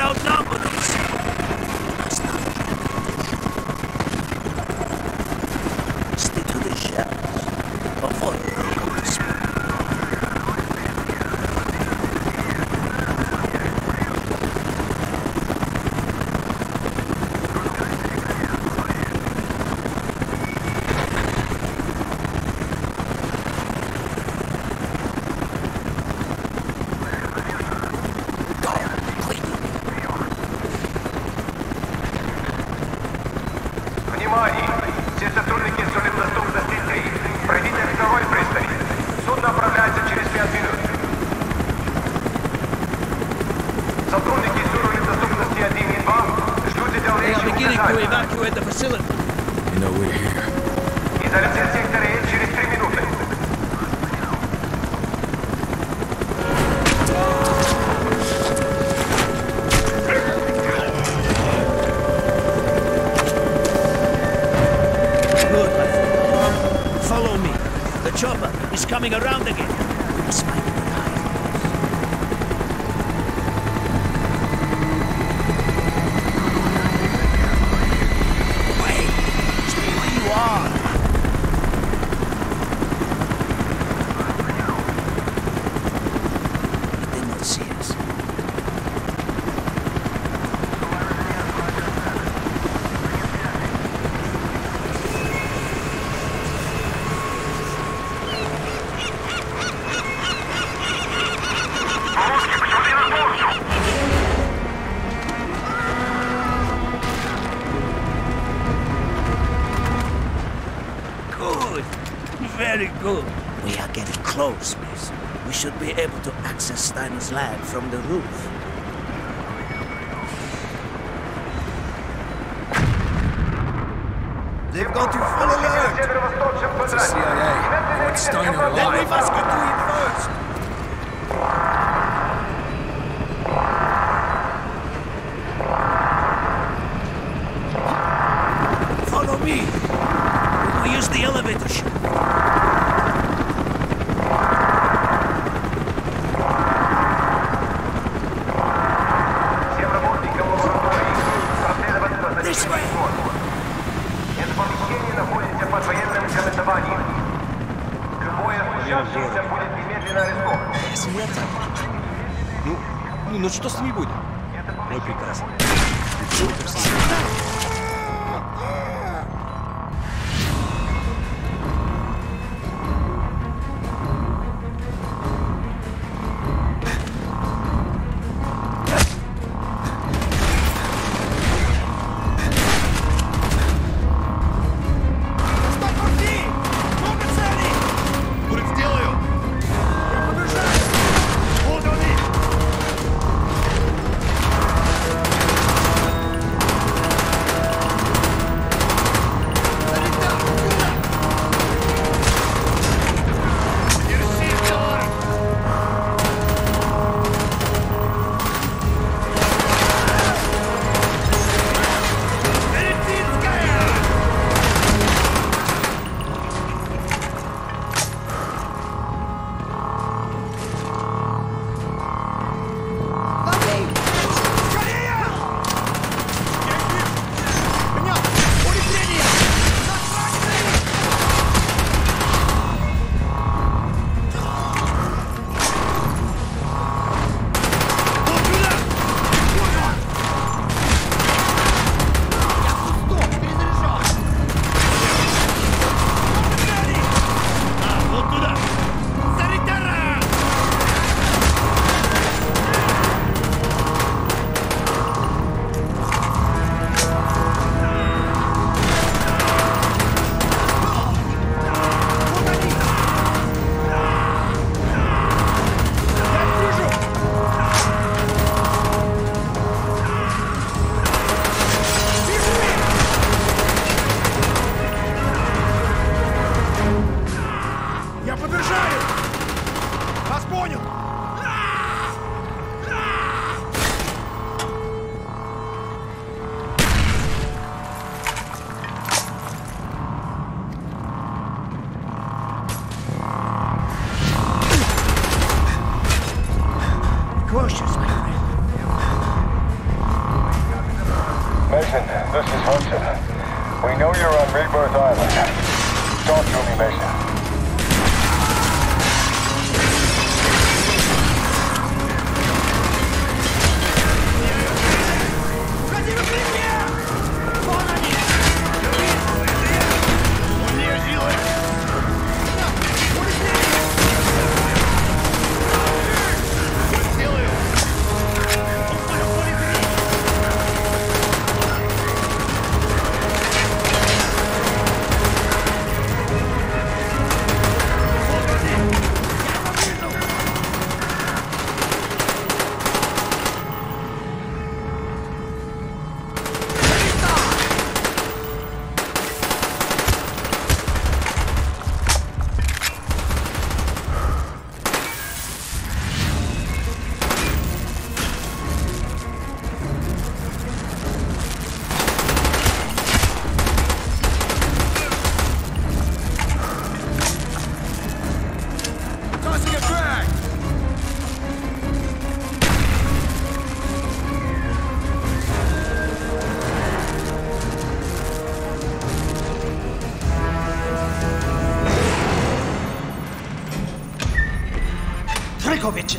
out Good. We are getting close, miss. We should be able to access Steiner's lab from the roof. They've gone to full alert! It's the CIA. What's Steiner alive. They leave us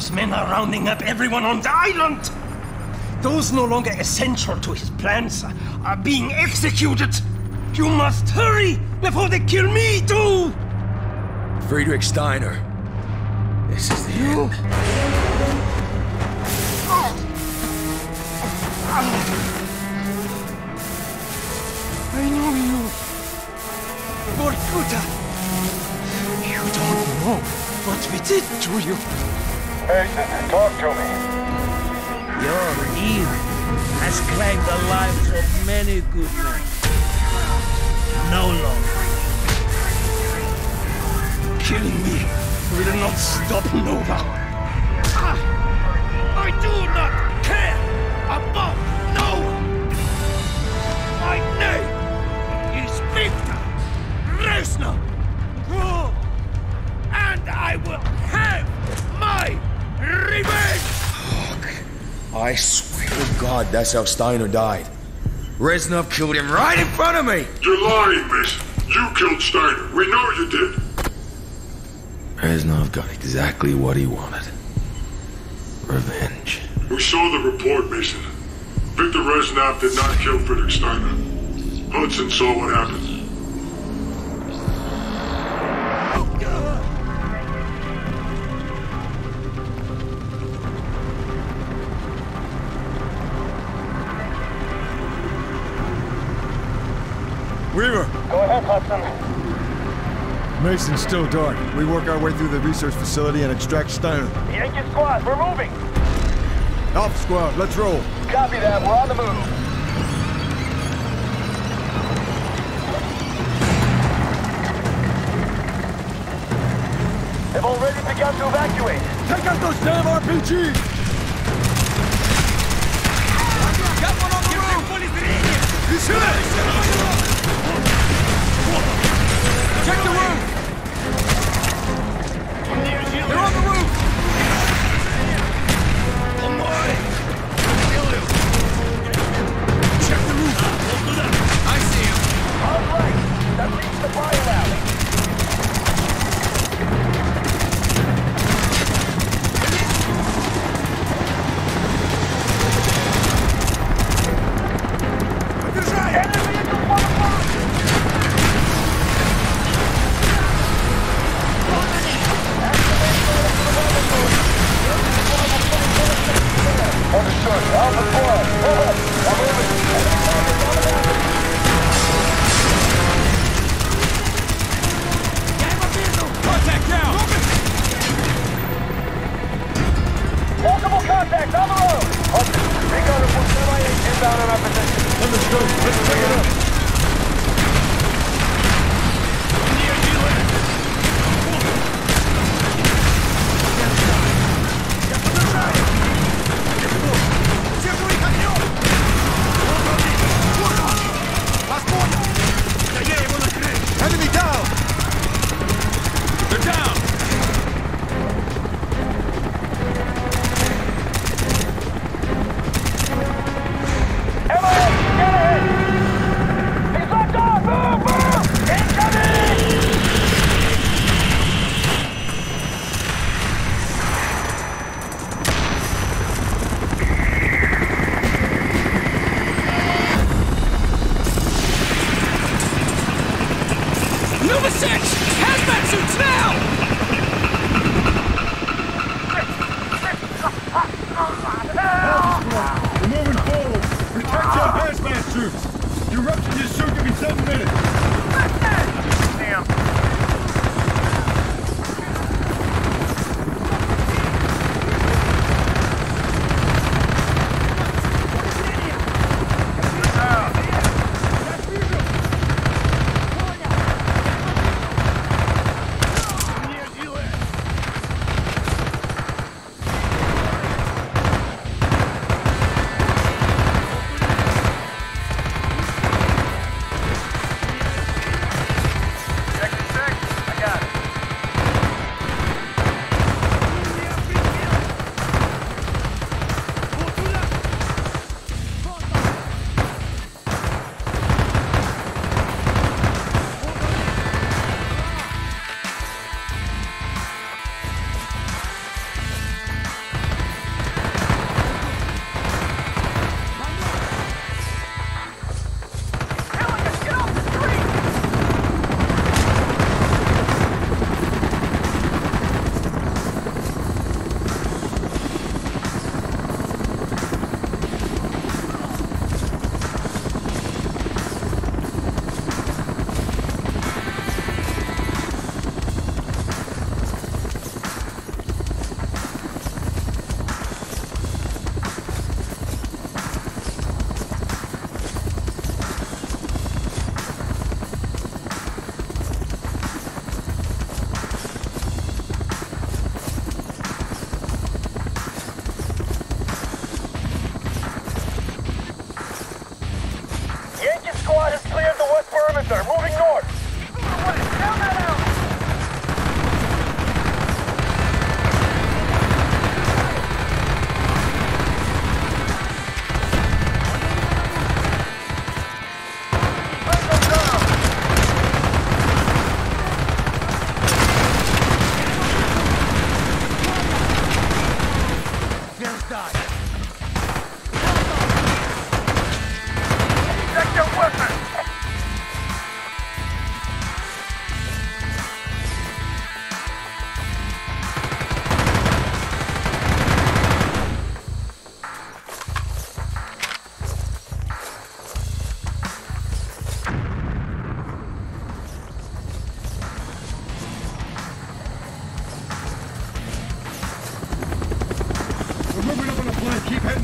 Dragovich's men are rounding up everyone on the island. Those no longer essential to his plans are being executed. You must hurry before they kill me too. Friedrich Steiner. This is the end. I know you. Vorkuta. You don't know what we did to you. Mason, talk to me. Your evil has claimed the lives of many good men. No longer. Killing me will not stop Nova. Ah! I do not care about I swear to God, that's how Steiner died. Reznov killed him right in front of me! You're lying, Mason. You killed Steiner. We know you did. Reznov got exactly what he wanted. Revenge. We saw the report, Mason. Victor Reznov did not kill Friedrich Steiner. Hudson saw what happened. Mason's still dark. We work our way through the research facility and extract Steiner. Yankee squad, we're moving. Alpha Squad, let's roll. Copy that, we're on the move. They've already begun to evacuate. Take out those damn RPGs! He's hit! Check the roof! They're on the roof! Oh, Check the roof! I see him! All right, that leads the fire alley. Contact on the road! Hostage, take over semi inbound on our position. Understood. Let's bring it up.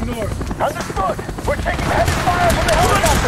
heading north. Understood. We're taking heavy fire from the helicopter.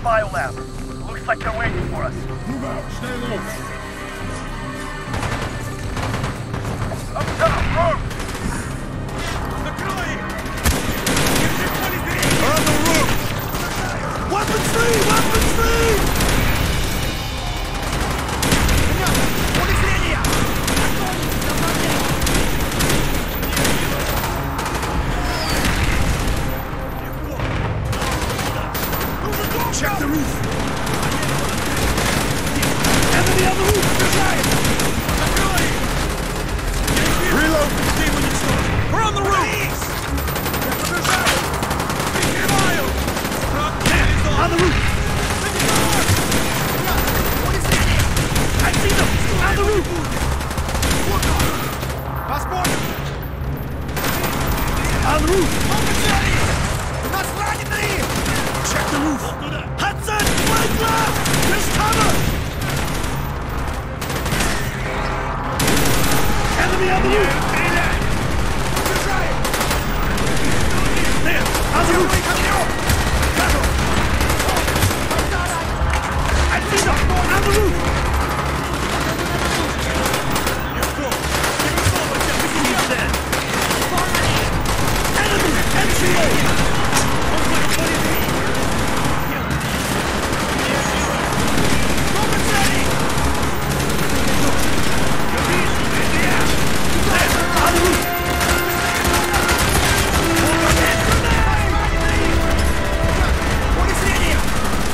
the biolab. Looks like they're waiting for us. Move out. Stay loose.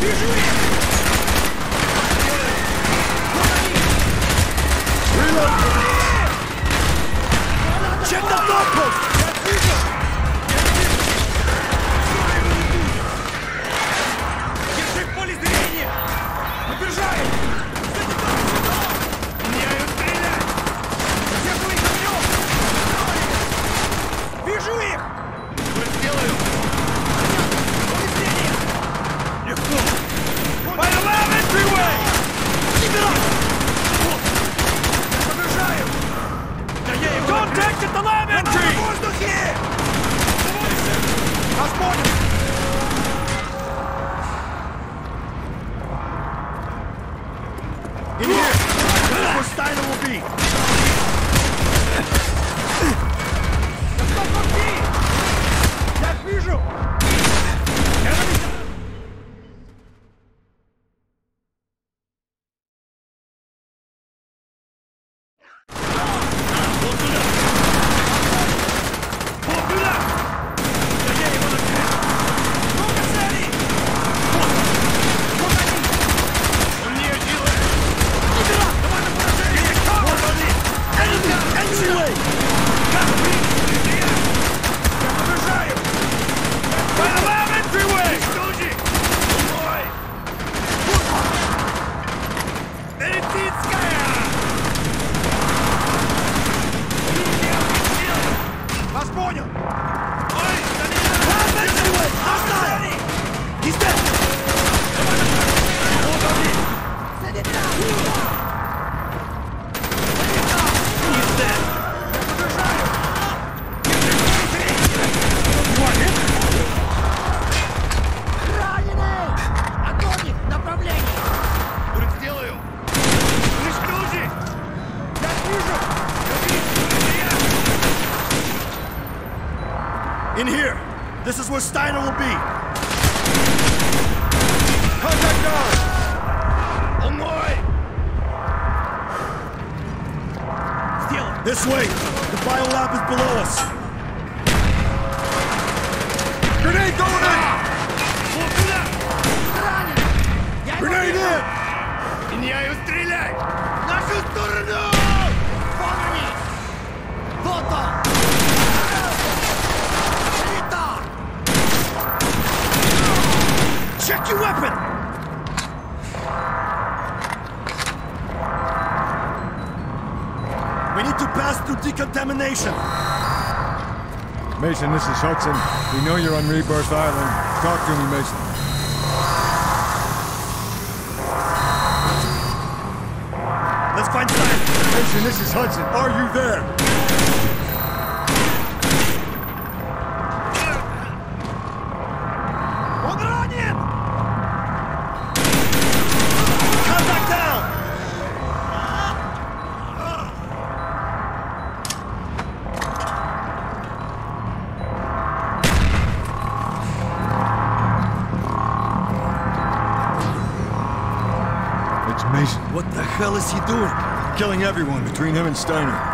Вижу их! Reload! Check the dog post! Mason, this is Hudson. We know you're on Rebirth Island. Talk to me, Mason. Let's find Stein! Mason, this is Hudson. Are you there? Is he doing? Killing everyone between him and Steiner.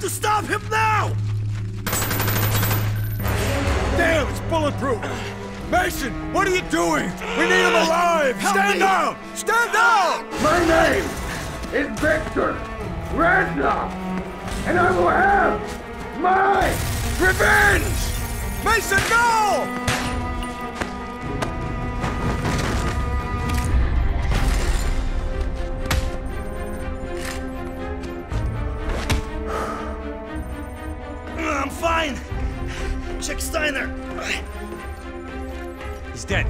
Have to stop him now! Damn, it's bulletproof! Mason, what are you doing? We need him alive! Stand down! Stand down! My name is Victor Reznov, and I will have my Revenge! Mason, no! Check Steiner! He's dead.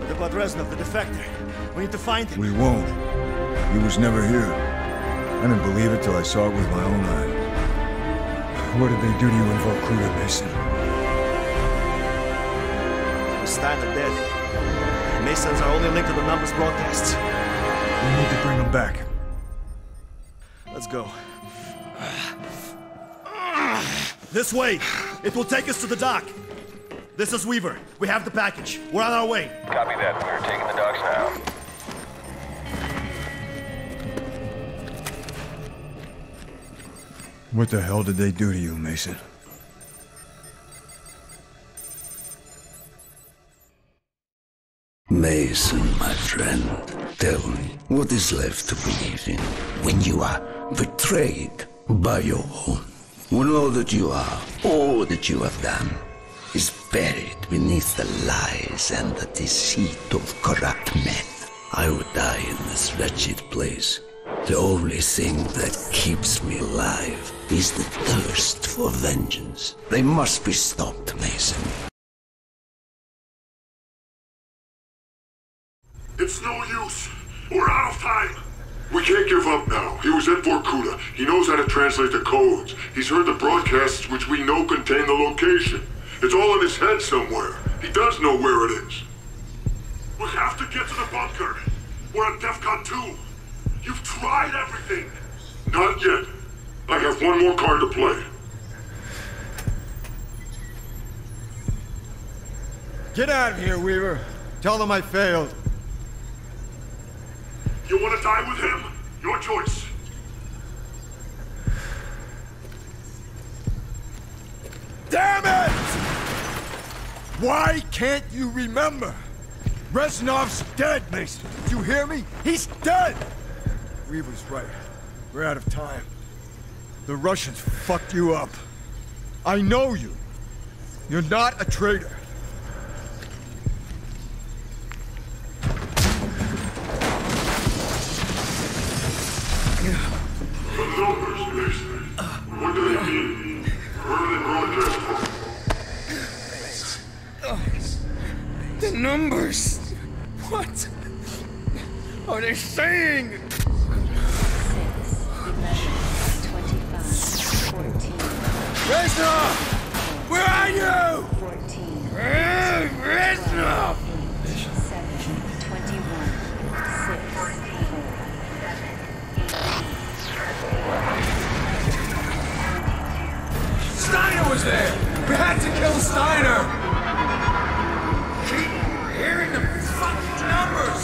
What about Reznov, the defector? We need to find him. We won't. He was never here. I didn't believe it till I saw it with my own eyes. What did they do to you in Vorkuta, Mason? Steiner dead. Mason's our only link to the numbers broadcasts. We need to bring him back. Let's go. This way! It will take us to the dock. This is Weaver. We have the package. We're on our way. Copy that. We're taking the docks now. What the hell did they do to you, Mason? Mason, my friend, tell me, what is left to believe in when you are betrayed by your own? When all that you are, all that you have done, is buried beneath the lies and the deceit of corrupt men. I would die in this wretched place, The only thing that keeps me alive is the thirst for vengeance. They must be stopped, Mason. It's no use. We're out of time. We can't give up now. He was at Vorkuta. He knows how to translate the codes. He's heard the broadcasts which we know contain the location. It's all in his head somewhere. He does know where it is. We have to get to the bunker. We're at DEFCON 2. You've tried everything. Not yet. I have one more card to play. Get out of here, Weaver. Tell them I failed. You want to die with him? Your choice. Damn it! Why can't you remember? Reznov's dead, Mason. Did you hear me? He's dead! Weaver's right. We're out of time. The Russians fucked you up. I know you. You're not a traitor. Numbers! What are they saying? Reznov! Where are you? Eh, Reznov! Steiner was there! We had to kill Steiner! Keep hearing the fucking numbers!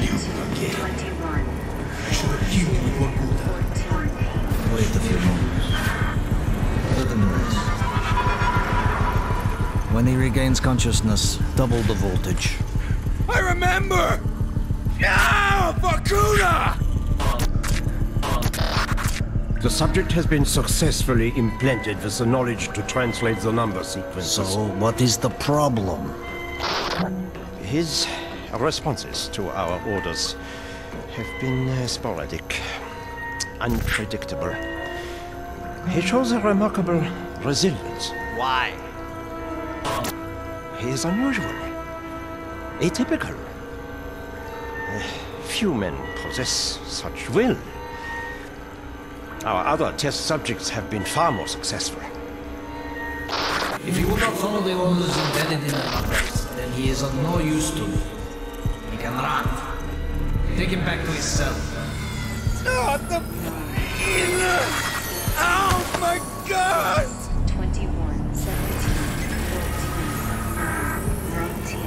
You again. I should have killed you in Vorkuta. Wait a few moments. Let them rest. When he regains consciousness, double the voltage. I remember! Yeah! Vorkuta! The subject has been successfully implanted with the knowledge to translate the number sequences. So, what is the problem? His responses to our orders have been uh, sporadic, unpredictable. He shows a remarkable resilience. Why? He is unusual, atypical. Uh, Few men possess such will. Our other test subjects have been far more successful. If he will not follow the orders embedded in the numbers, then he is of no use to me. He can run. Take him back to his cell. Not the... Oh my god! 21, 17, 14,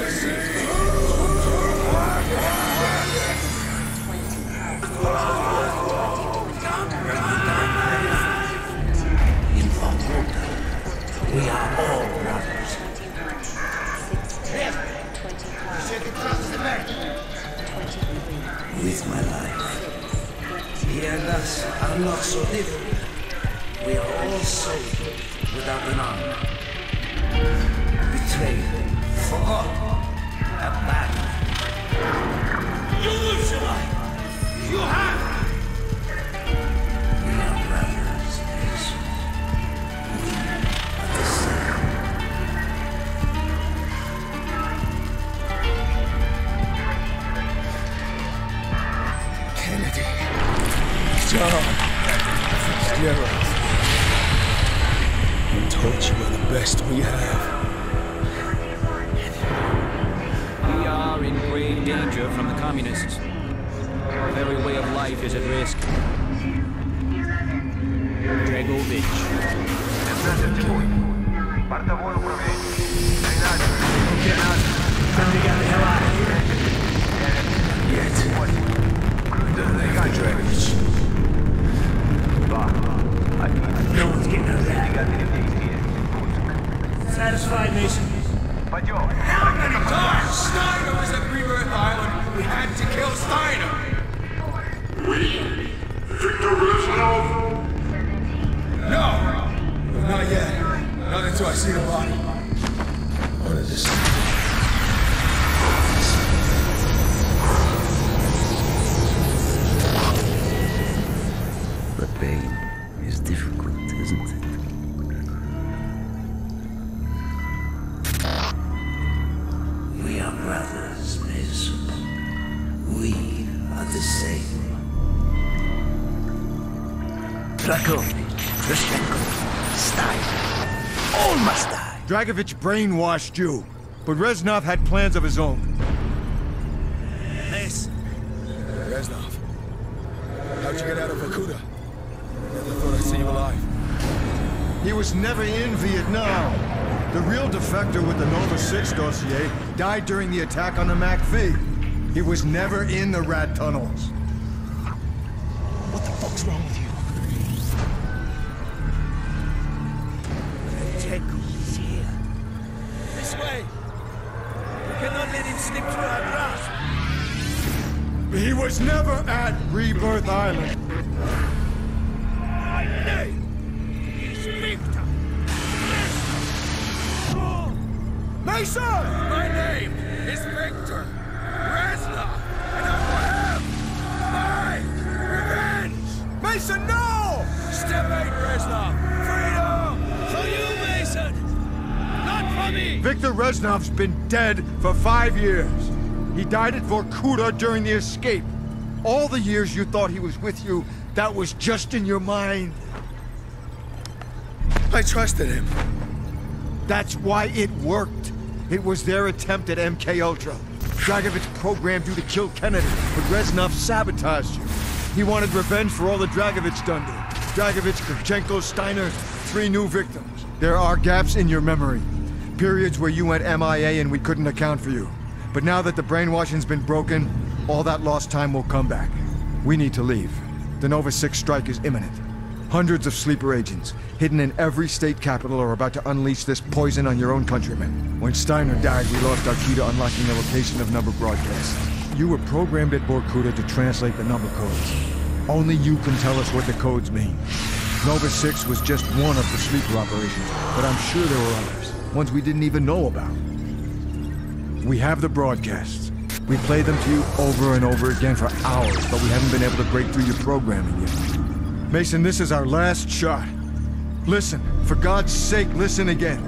19. In and us are not so different. We are all souls without an honor. Betrayed, forgotten, abandoned. You lose your life! You have! John. Gerald. I'm told you are the best we have. We are in grave danger from the communists. Our very way of life is at risk. Dragovich. No one's getting out of that. Satisfied, Mason? How many times Steiner was at Green Earth Island? We had to kill Steiner! We? Victor Reznov? No! Not yet. Not until I see the body. One of this. Dragovich brainwashed you, but Reznov had plans of his own. Mason. Reznov, how'd you get out of Vorkuta? Never thought I'd see you alive. He was never in Vietnam. The real defector with the Nova 6 dossier died during the attack on the MACV. He was never in the rat tunnels. What the fuck's wrong with you? He was never at Rebirth Island. My name is Victor. Mason! My name is Victor Reznov, and I will have my revenge. Mason, no! Step eight, Reznov. Freedom for you, Mason. Not for me. Victor Reznov's been dead for five years. He died at Vorkuta during the escape. All the years you thought he was with you, that was just in your mind. I trusted him. That's why it worked. It was their attempt at MK Ultra. Dragovich programmed you to kill Kennedy, but Reznov sabotaged you. He wanted revenge for all the Dragovich done to him. Dragovich, Kravchenko, Steiner, three new victims. There are gaps in your memory. Periods where you went MIA and we couldn't account for you. But now that the brainwashing's been broken, all that lost time will come back. We need to leave. The Nova 6 strike is imminent. Hundreds of sleeper agents, hidden in every state capital, are about to unleash this poison on your own countrymen. When Steiner died, we lost our key to unlocking the location of number broadcasts. You were programmed at Vorkuta to translate the number codes. Only you can tell us what the codes mean. Nova 6 was just one of the sleeper operations, but I'm sure there were others. Ones we didn't even know about. We have the broadcasts. We play them to you over and over again for hours, but we haven't been able to break through your programming yet. Mason, this is our last shot. Listen, for God's sake, listen again.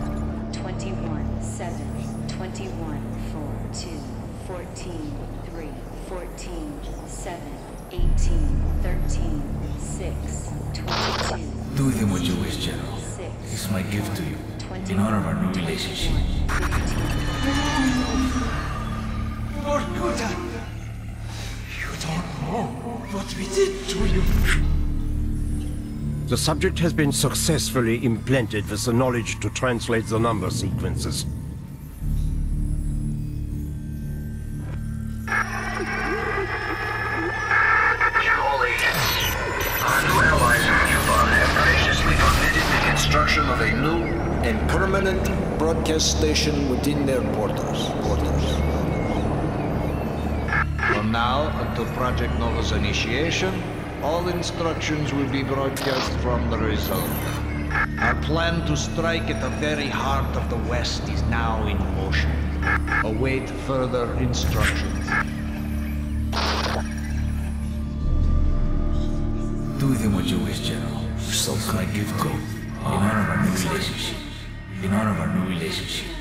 21, 7, 21, 4, 2, 14, 3, 14, 7, 18, 13, 6, 22, Do with him what you wish, General. 6, It's my gift to you, in honor of our new relationship. You don't know what we did to you. The subject has been successfully implanted with the knowledge to translate the number sequences. All. Our new allies in Cuba have graciously permitted the construction of a new and permanent broadcast station within their borders. borders. From now until Project Nova's initiation, all instructions will be broadcast from the Rusalka. Our plan to strike at the very heart of the West is now in motion. Await further instructions. Do with him what you wish, General. So it's my gift to you, in honor of our new relationship. In honor of our new relationship.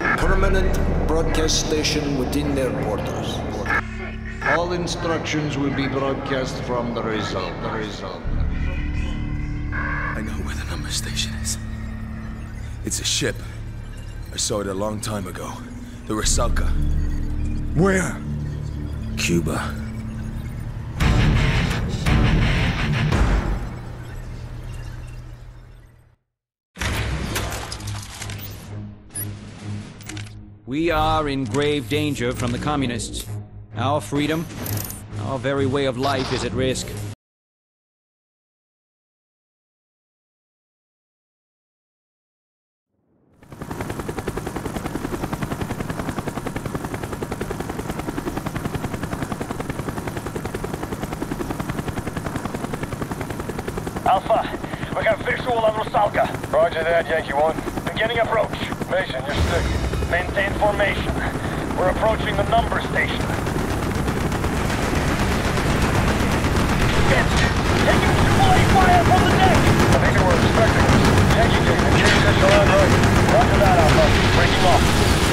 Permanent broadcast station within their borders. All instructions will be broadcast from the Rusalka. The Rusalka. I know where the number station is. It's a ship. I saw it a long time ago. The Rusalka. Where? Cuba. We are in grave danger from the communists. Our freedom, our very way of life is at risk. Alpha, we got visual on Rusalka. Roger that, Yankee 1. Beginning approach. Mason, you're stick. Maintain formation. We're approaching the number station. Breaking off.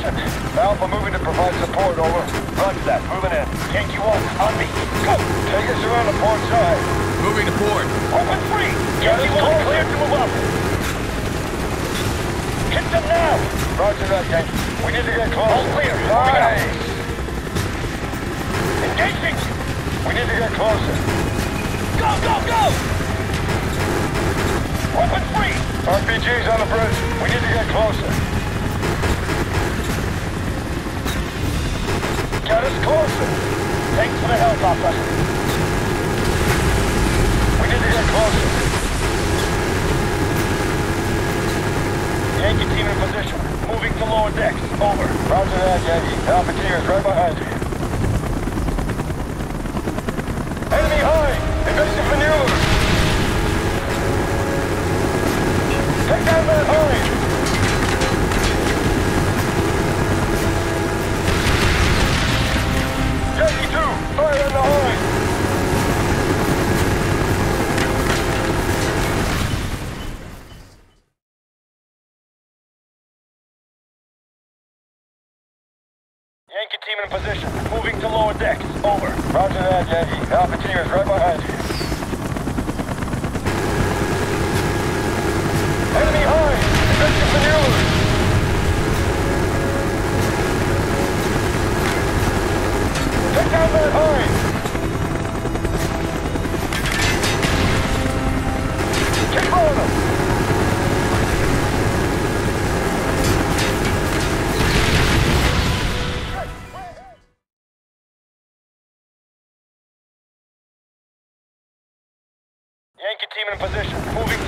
Team in position. Alpha moving to provide support, over. Roger that, moving in. Yankee 1, on me. Go! Take us around the port side. Moving to port. Open free! Yankee 1, clear to move up. Hit them now! Roger that, Yankee. We need to get close. All clear. Moving up. Engaging! We need to get closer. Go, go, go! Weapon free! RPG's on the bridge. We need to get closer. Us closer. Thanks for the help, Opera. We need to get closer. Yankee team in position. Moving to lower decks. Over. Roger that, Yankee. Alpha is right behind you. Enemy high! Invasive maneuvers! Take down that high! Fire on the high!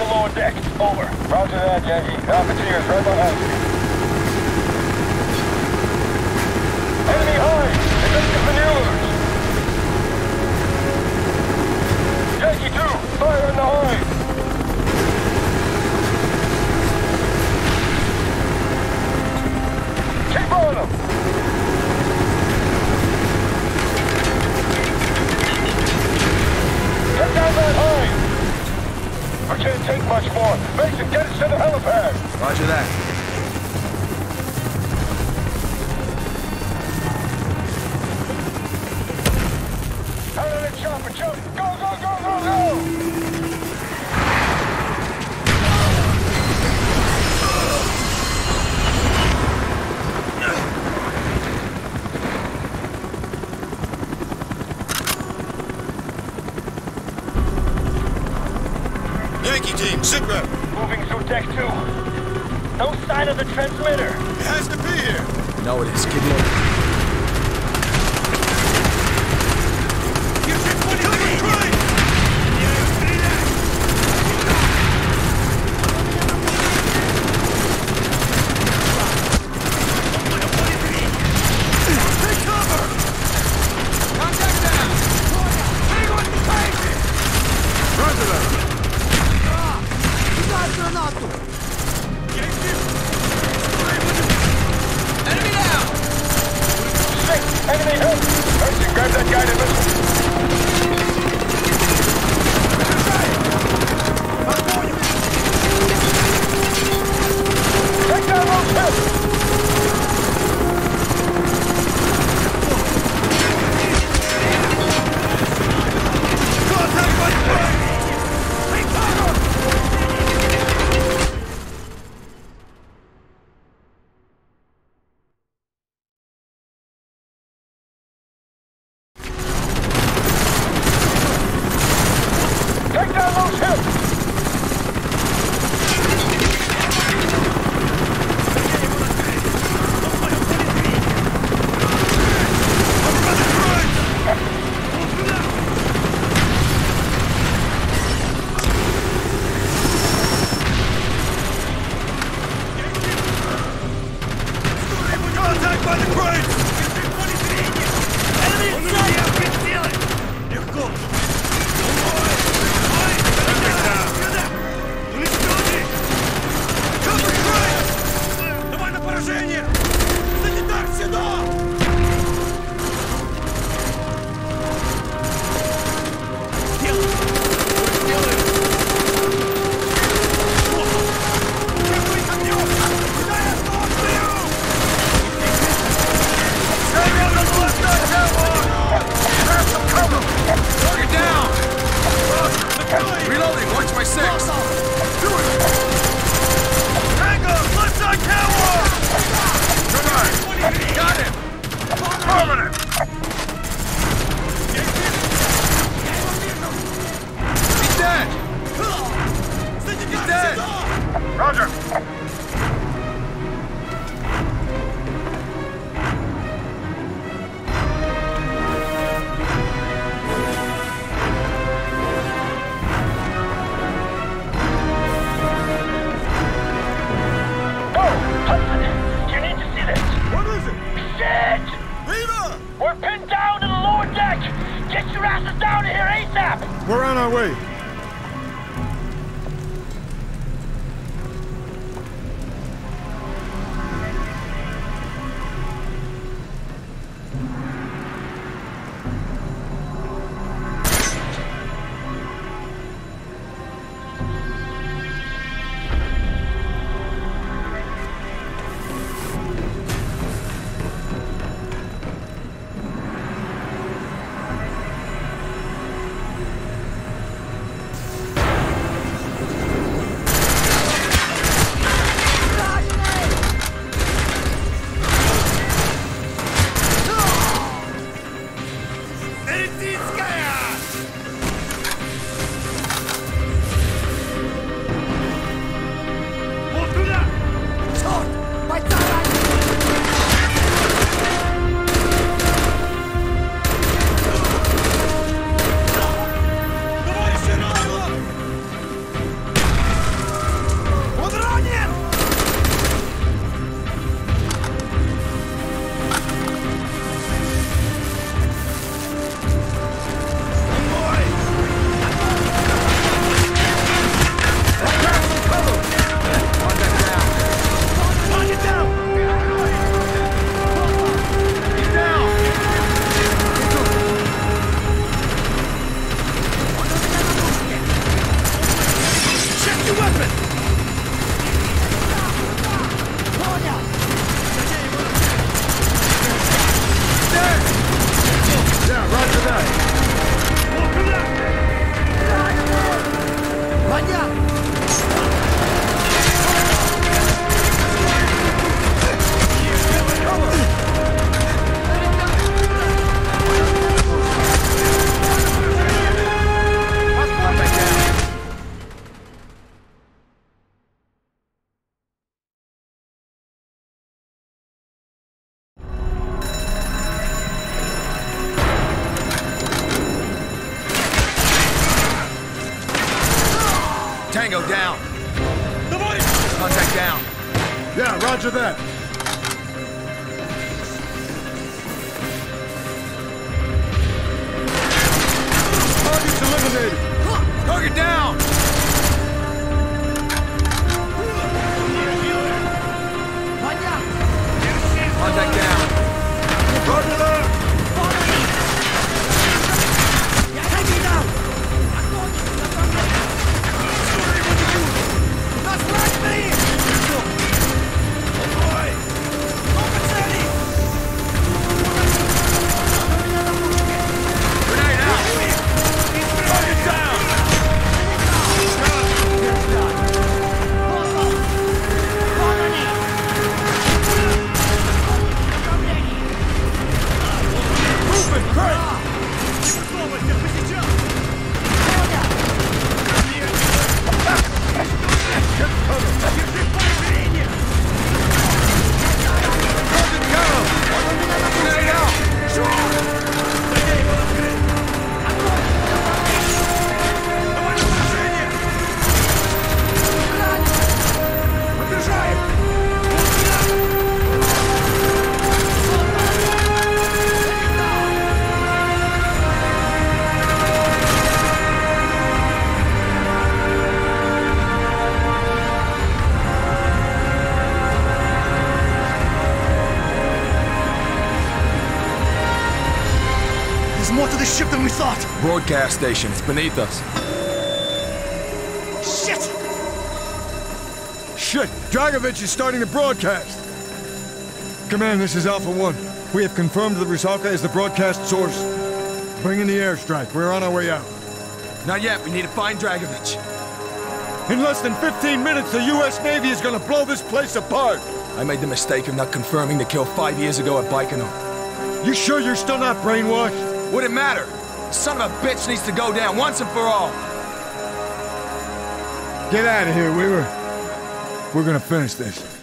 To lower decks. Over. Roger that, Yankee. Alpha is right behind you. Enemy high! Defensive maneuvers! Yankee 2, fire in the high! Keep on them! Get down that high! I can't take much more. Mason, get us to the helipad! Roger that. Out of the chopper, jump! Go, go, go, go, go! Yankee team, sit rep. Moving through deck two. No sign of the transmitter. It has to be here. No, it is. Keep looking. We're on our way. Than we thought. Broadcast station. It's beneath us. Shit! Shit, Dragovich is starting to broadcast. Command, this is Alpha One. We have confirmed the Rusalka is the broadcast source. Bring in the airstrike. We're on our way out. Not yet. We need to find Dragovich. In less than 15 minutes, the U.S. Navy is gonna blow this place apart. I made the mistake of not confirming the kill five years ago at Baikonur. You sure you're still not brainwashed? Would it matter? The son of a bitch needs to go down once and for all. Get out of here, Weaver. We're gonna finish this.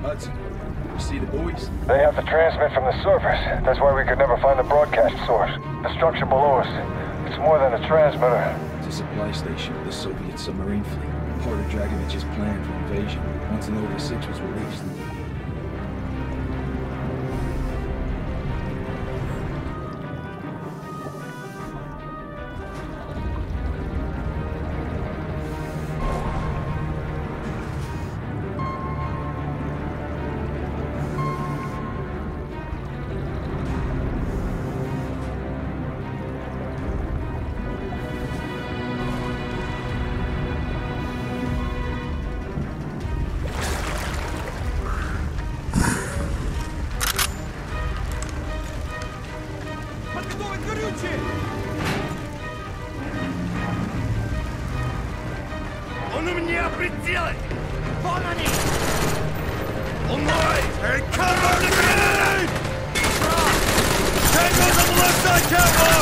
Hudson, you see the buoys? They have to transmit from the surface. That's why we could never find the broadcast source. The structure below us. It's more than a transmitter the supply station of the Soviet submarine fleet, part of Dragovich's plan for invasion once Nova-6 was released. Он у меня пределы! Вон они! Он мой! Эй, me! Тяга за глаза, тяга!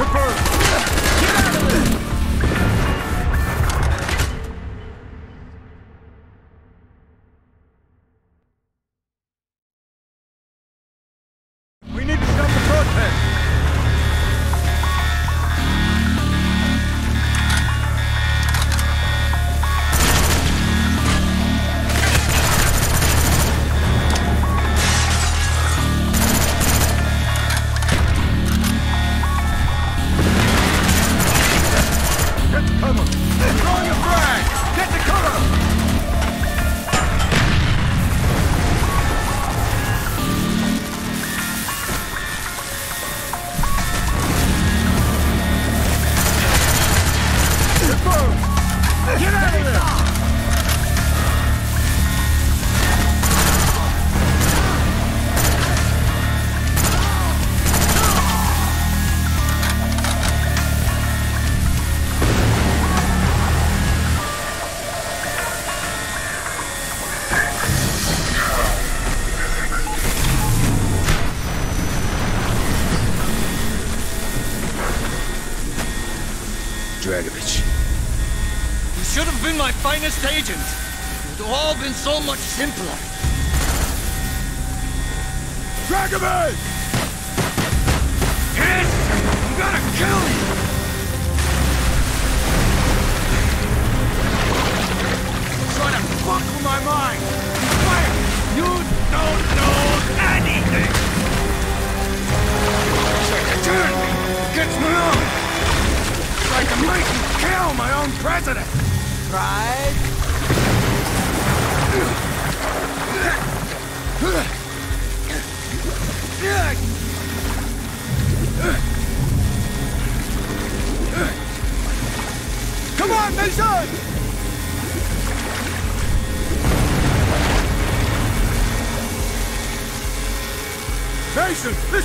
Confirmed! Get out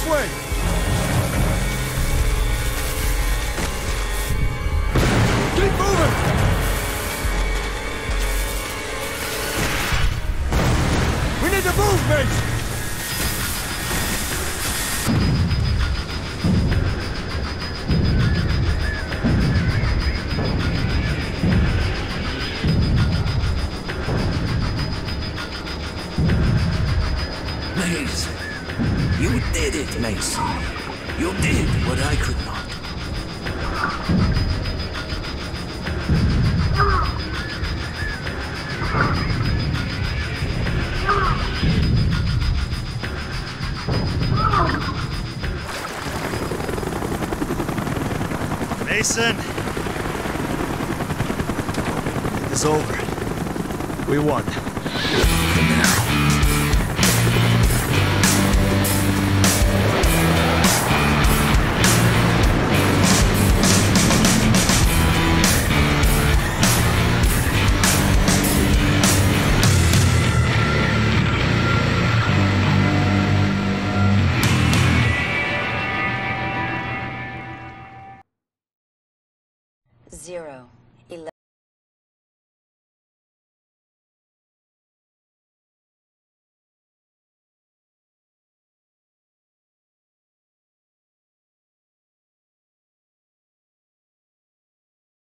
way!